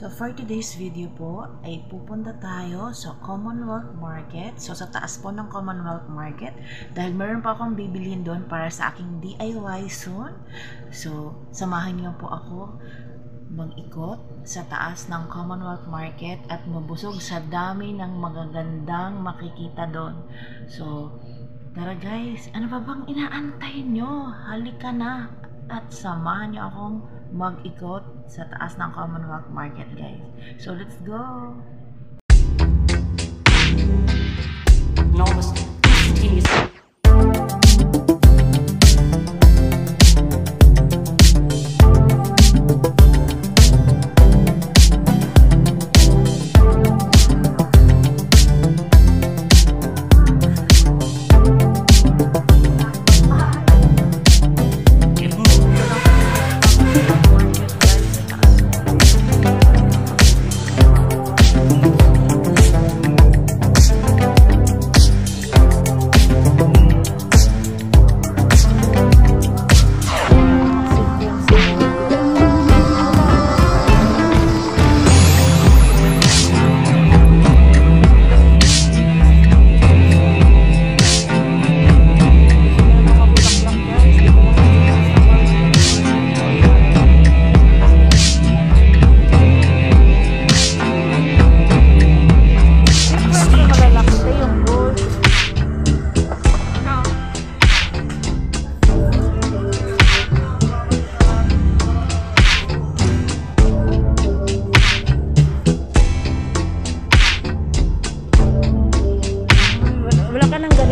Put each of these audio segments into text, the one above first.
So for today's video po ay pupunta tayo sa Commonwealth Market. So sa taas po ng Commonwealth Market dahil meron pa akong bibilihin doon para sa aking DIY soon. So samahan niyo po ako mag-ikot sa taas ng Commonwealth Market at mabusog sa dami ng magagandang makikita doon. So tara guys, ano ba bang inaantay nyo? Halika na at samahan niyo akong mag-ikot sa taas ng Commonwealth Market, guys. So, let's go! Novus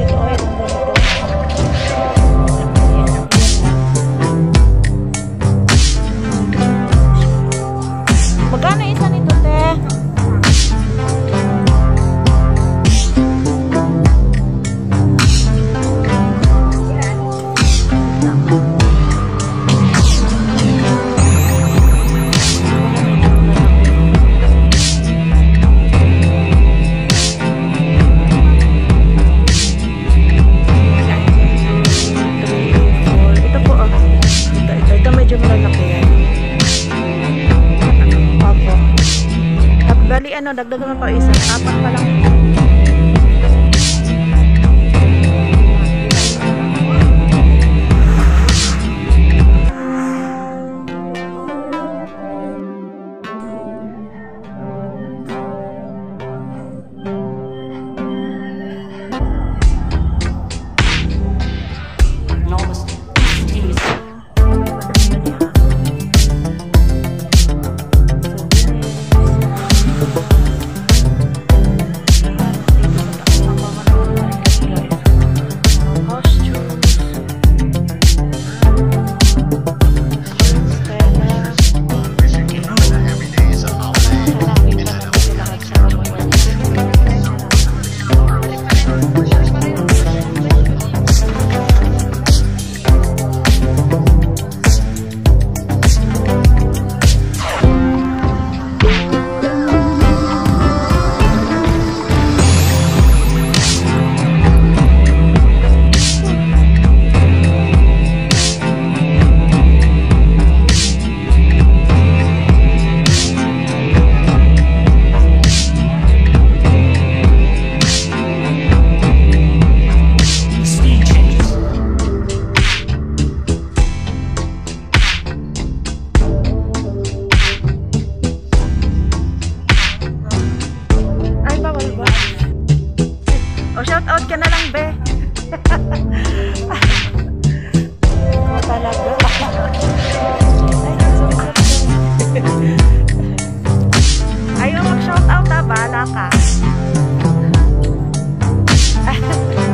ka bali, ano, dagdagan mo pa isa. O, shout out ka na lang, be. Ikaw talaga. Ayaw mag-shout out ha, ah, bahala ka.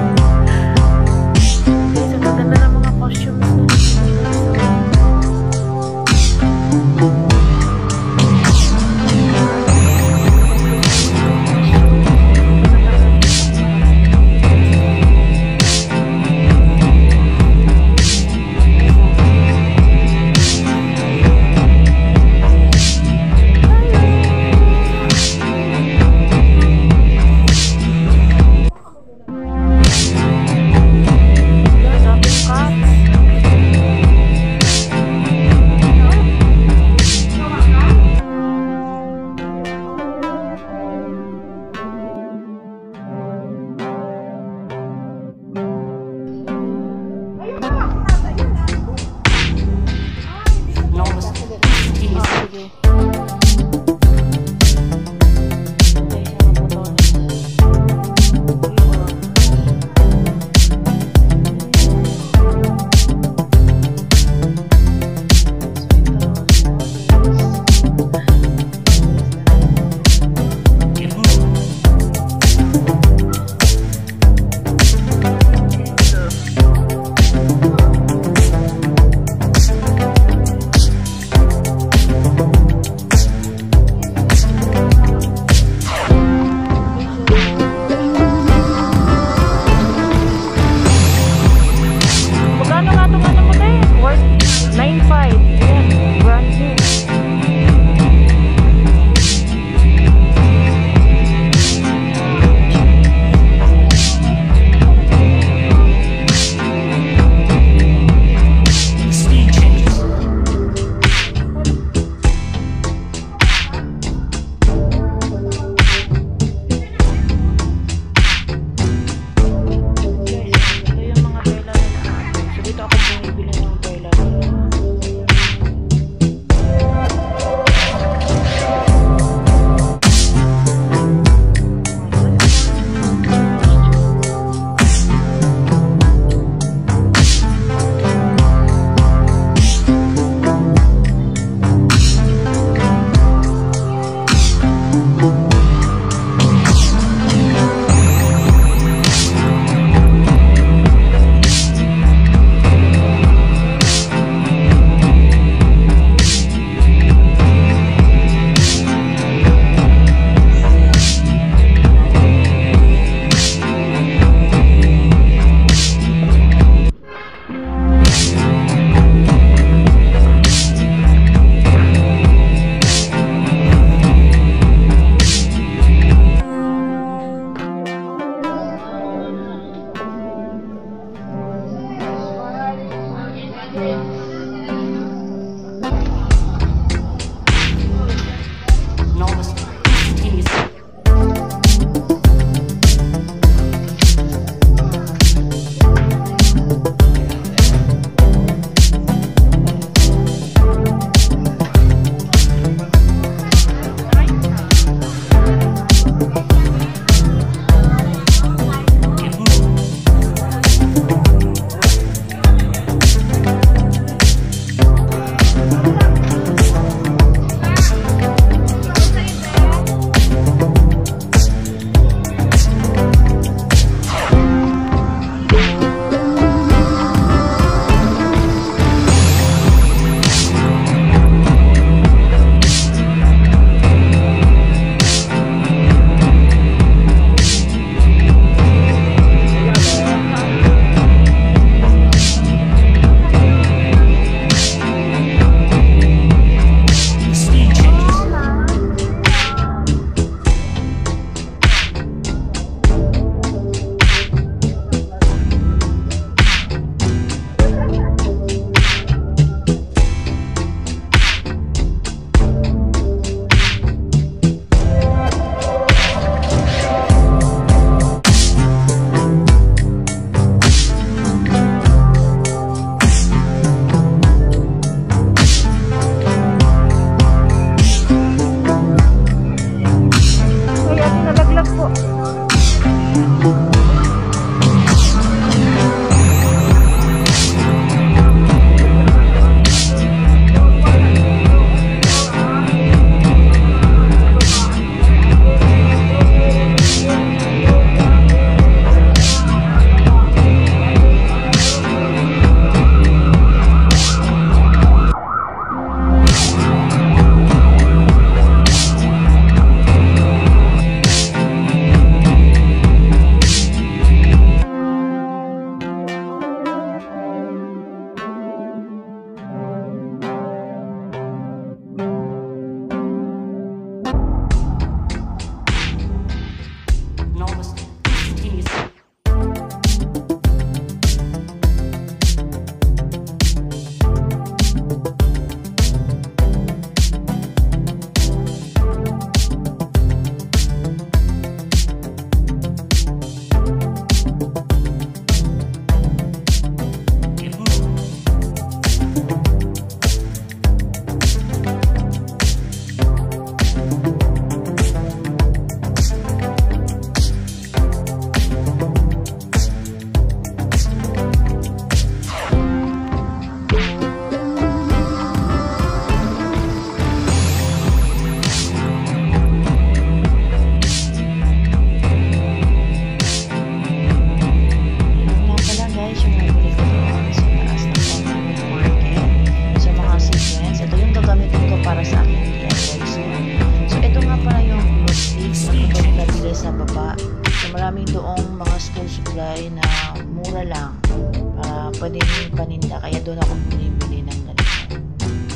ako bumibili ng ganito.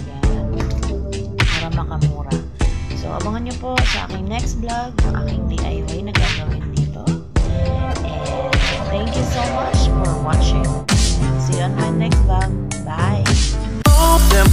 Yan. Para makamura. So, abangan nyo po sa aking next vlog, ng aking DIY na gagawin dito. And thank you so much for watching. See you on my next vlog. Bye! Them.